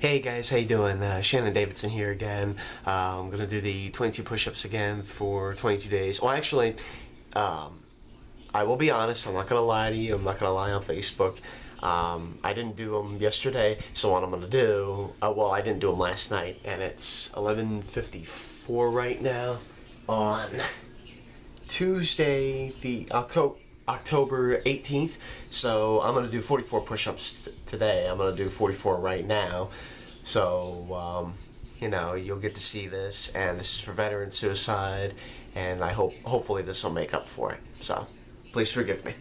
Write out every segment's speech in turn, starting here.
Hey guys, how you doing? Uh, Shannon Davidson here again. Uh, I'm gonna do the 22 push-ups again for 22 days. Well, actually, um, I will be honest. I'm not gonna lie to you. I'm not gonna lie on Facebook. Um, I didn't do them yesterday, so what I'm gonna do? Uh, well, I didn't do them last night, and it's 11:54 right now on Tuesday, the October. October 18th. So I'm going to do 44 push-ups today. I'm going to do 44 right now. So, um, you know, you'll get to see this. And this is for veteran suicide. And I hope, hopefully this will make up for it. So, please forgive me.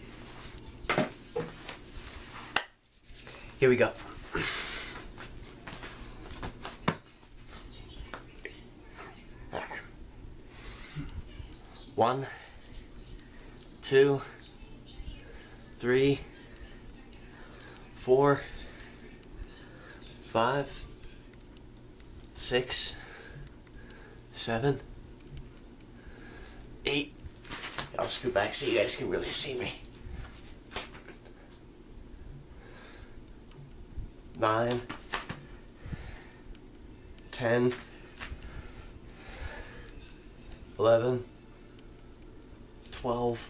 Here we go. One, two, three, four, five, six, seven, eight. I'll scoot back so you guys can really see me. Nine, ten, eleven, twelve.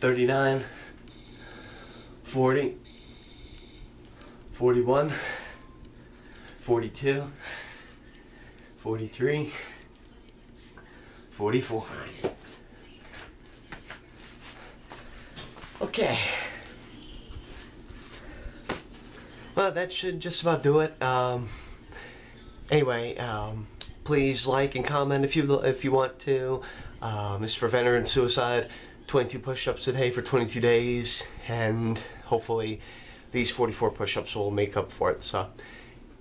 39, 40, 41, 42, 43, 44. Okay. Well, that should just about do it. Um, anyway, um, please like and comment if you if you want to. Um, this is for veteran suicide. 22 push-ups today for 22 days, and hopefully these 44 push-ups will make up for it. So,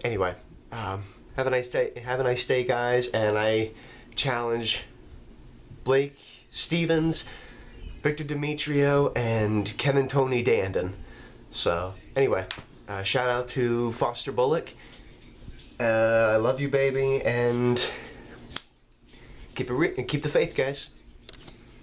anyway, um, have a nice day. Have a nice day, guys. And I challenge Blake Stevens, Victor Demetrio, and Kevin Tony Dandon. So, anyway, uh, shout out to Foster Bullock. Uh, I love you, baby, and keep it keep the faith, guys.